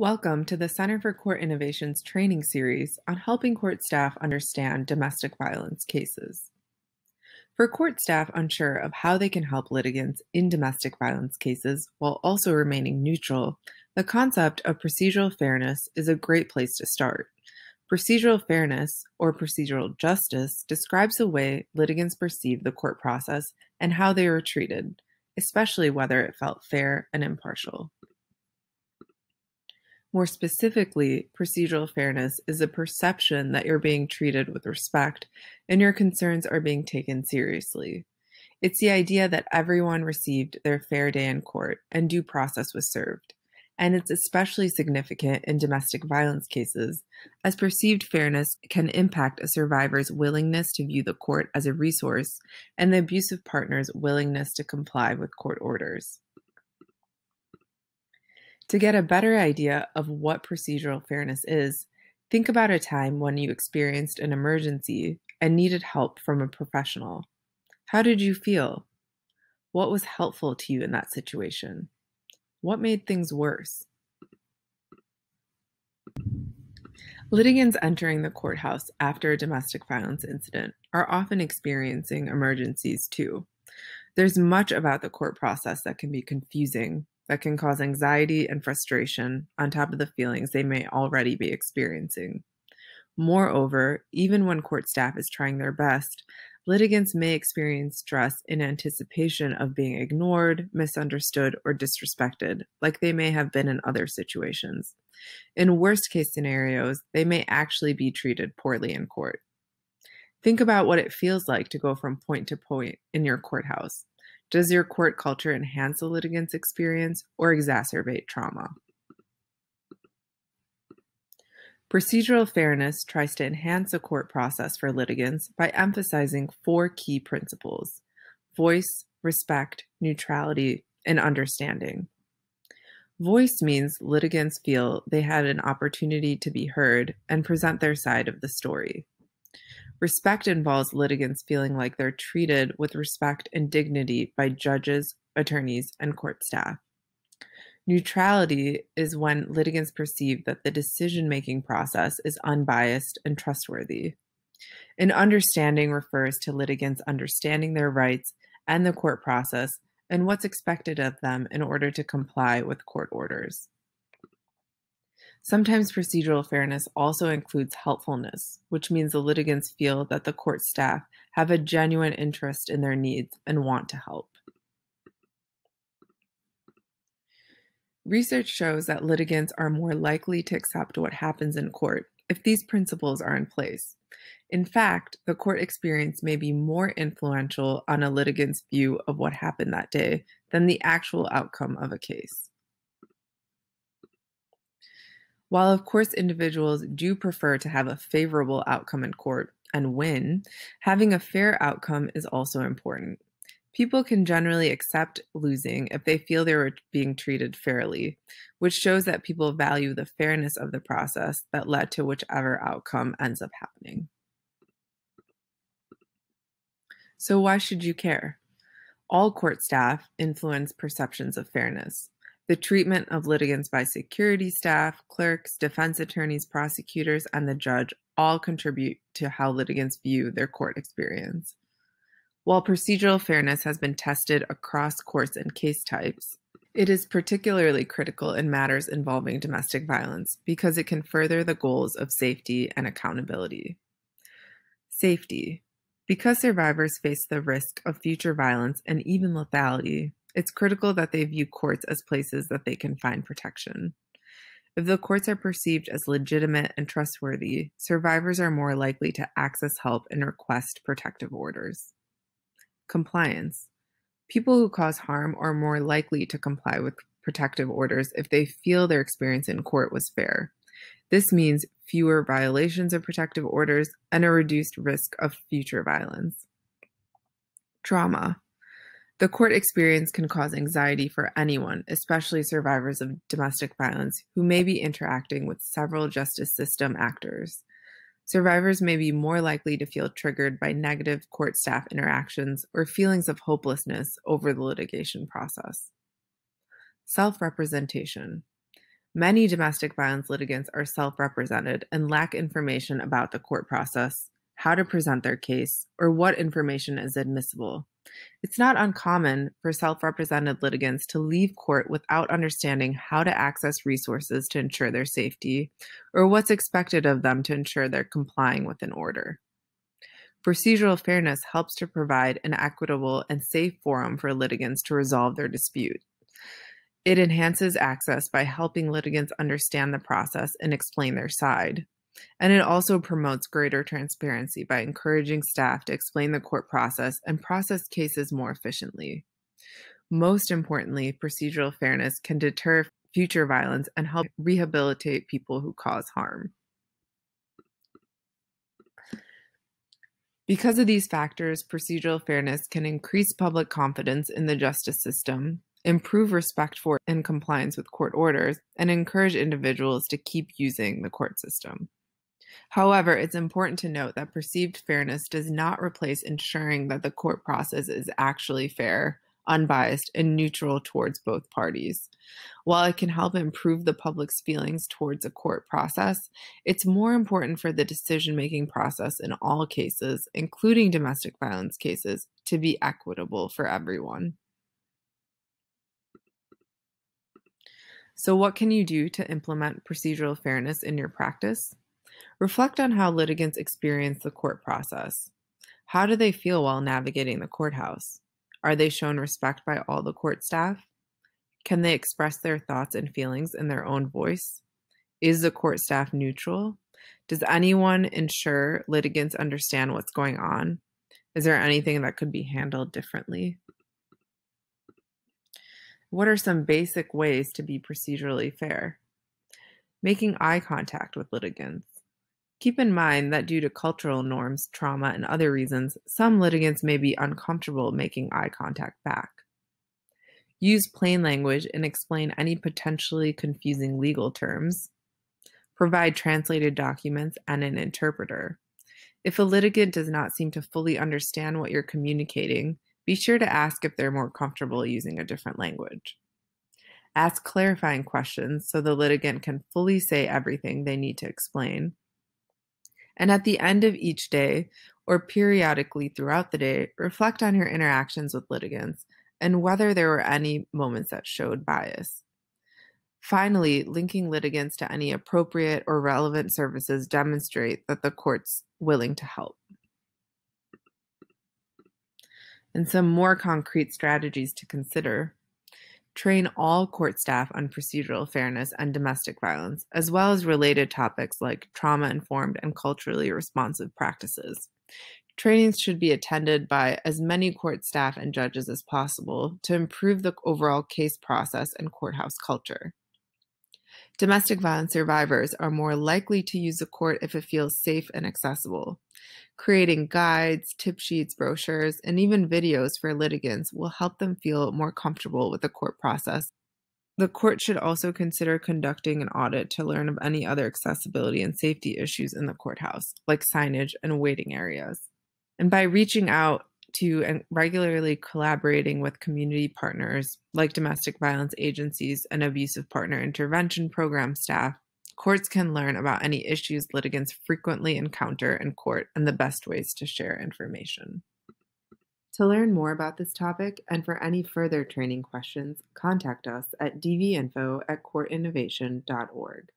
Welcome to the Center for Court Innovation's training series on helping court staff understand domestic violence cases. For court staff unsure of how they can help litigants in domestic violence cases while also remaining neutral, the concept of procedural fairness is a great place to start. Procedural fairness, or procedural justice, describes the way litigants perceive the court process and how they were treated, especially whether it felt fair and impartial. More specifically, procedural fairness is a perception that you're being treated with respect and your concerns are being taken seriously. It's the idea that everyone received their fair day in court and due process was served. And it's especially significant in domestic violence cases, as perceived fairness can impact a survivor's willingness to view the court as a resource and the abusive partner's willingness to comply with court orders. To get a better idea of what procedural fairness is, think about a time when you experienced an emergency and needed help from a professional. How did you feel? What was helpful to you in that situation? What made things worse? Litigants entering the courthouse after a domestic violence incident are often experiencing emergencies too. There's much about the court process that can be confusing that can cause anxiety and frustration on top of the feelings they may already be experiencing. Moreover, even when court staff is trying their best, litigants may experience stress in anticipation of being ignored, misunderstood, or disrespected, like they may have been in other situations. In worst case scenarios, they may actually be treated poorly in court. Think about what it feels like to go from point to point in your courthouse. Does your court culture enhance the litigant's experience or exacerbate trauma? Procedural fairness tries to enhance the court process for litigants by emphasizing four key principles voice, respect, neutrality, and understanding. Voice means litigants feel they had an opportunity to be heard and present their side of the story. Respect involves litigants feeling like they're treated with respect and dignity by judges, attorneys, and court staff. Neutrality is when litigants perceive that the decision making process is unbiased and trustworthy. An understanding refers to litigants understanding their rights and the court process and what's expected of them in order to comply with court orders. Sometimes procedural fairness also includes helpfulness, which means the litigants feel that the court staff have a genuine interest in their needs and want to help. Research shows that litigants are more likely to accept what happens in court if these principles are in place. In fact, the court experience may be more influential on a litigant's view of what happened that day than the actual outcome of a case. While, of course, individuals do prefer to have a favorable outcome in court and win, having a fair outcome is also important. People can generally accept losing if they feel they were being treated fairly, which shows that people value the fairness of the process that led to whichever outcome ends up happening. So, why should you care? All court staff influence perceptions of fairness the treatment of litigants by security staff, clerks, defense attorneys, prosecutors, and the judge all contribute to how litigants view their court experience. While procedural fairness has been tested across courts and case types, it is particularly critical in matters involving domestic violence because it can further the goals of safety and accountability. Safety. Because survivors face the risk of future violence and even lethality, it's critical that they view courts as places that they can find protection. If the courts are perceived as legitimate and trustworthy, survivors are more likely to access help and request protective orders. Compliance. People who cause harm are more likely to comply with protective orders if they feel their experience in court was fair. This means fewer violations of protective orders and a reduced risk of future violence. Trauma. The court experience can cause anxiety for anyone, especially survivors of domestic violence, who may be interacting with several justice system actors. Survivors may be more likely to feel triggered by negative court staff interactions or feelings of hopelessness over the litigation process. Self representation. Many domestic violence litigants are self represented and lack information about the court process, how to present their case, or what information is admissible. It's not uncommon for self represented litigants to leave court without understanding how to access resources to ensure their safety or what's expected of them to ensure they're complying with an order. Procedural fairness helps to provide an equitable and safe forum for litigants to resolve their dispute. It enhances access by helping litigants understand the process and explain their side. And it also promotes greater transparency by encouraging staff to explain the court process and process cases more efficiently. Most importantly, procedural fairness can deter future violence and help rehabilitate people who cause harm. Because of these factors, procedural fairness can increase public confidence in the justice system, improve respect for and compliance with court orders, and encourage individuals to keep using the court system. However, it's important to note that perceived fairness does not replace ensuring that the court process is actually fair, unbiased, and neutral towards both parties. While it can help improve the public's feelings towards a court process, it's more important for the decision making process in all cases, including domestic violence cases, to be equitable for everyone. So, what can you do to implement procedural fairness in your practice? Reflect on how litigants experience the court process. How do they feel while navigating the courthouse? Are they shown respect by all the court staff? Can they express their thoughts and feelings in their own voice? Is the court staff neutral? Does anyone ensure litigants understand what's going on? Is there anything that could be handled differently? What are some basic ways to be procedurally fair? Making eye contact with litigants. Keep in mind that due to cultural norms, trauma, and other reasons, some litigants may be uncomfortable making eye contact back. Use plain language and explain any potentially confusing legal terms. Provide translated documents and an interpreter. If a litigant does not seem to fully understand what you're communicating, be sure to ask if they're more comfortable using a different language. Ask clarifying questions so the litigant can fully say everything they need to explain. And at the end of each day, or periodically throughout the day, reflect on your interactions with litigants and whether there were any moments that showed bias. Finally, linking litigants to any appropriate or relevant services demonstrate that the court's willing to help and some more concrete strategies to consider. Train all court staff on procedural fairness and domestic violence, as well as related topics like trauma informed and culturally responsive practices. Trainings should be attended by as many court staff and judges as possible to improve the overall case process and courthouse culture. Domestic violence survivors are more likely to use the court if it feels safe and accessible. Creating guides, tip sheets, brochures, and even videos for litigants will help them feel more comfortable with the court process. The court should also consider conducting an audit to learn of any other accessibility and safety issues in the courthouse, like signage and waiting areas. And by reaching out to and regularly collaborating with community partners like domestic violence agencies and abusive partner intervention program staff, Courts can learn about any issues litigants frequently encounter in court and the best ways to share information. To learn more about this topic and for any further training questions, contact us at dvinfo at courtinnovation.org.